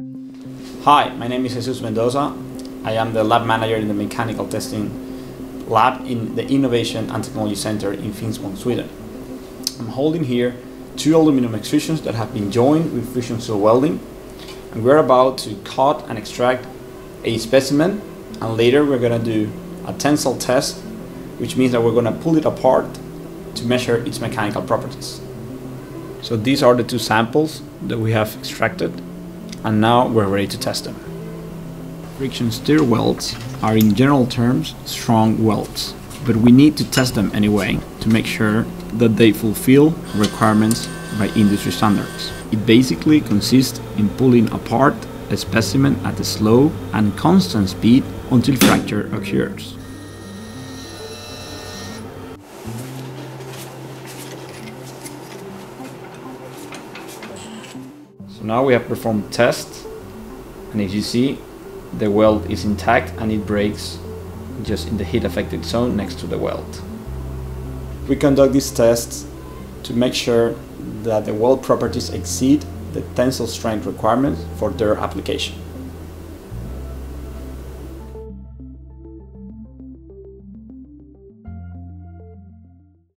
Hi, my name is Jesus Mendoza. I am the lab manager in the mechanical testing lab in the Innovation and Technology Center in Finspång, Sweden. I'm holding here two aluminum extrusions that have been joined with friction stir welding and we're about to cut and extract a specimen and later we're going to do a tensile test which means that we're going to pull it apart to measure its mechanical properties. So these are the two samples that we have extracted and now we're ready to test them. Friction stir welds are in general terms strong welds, but we need to test them anyway to make sure that they fulfill requirements by industry standards. It basically consists in pulling apart a specimen at a slow and constant speed until fracture occurs. So now we have performed tests and as you see the weld is intact and it breaks just in the heat affected zone next to the weld. We conduct these tests to make sure that the weld properties exceed the tensile strength requirements for their application.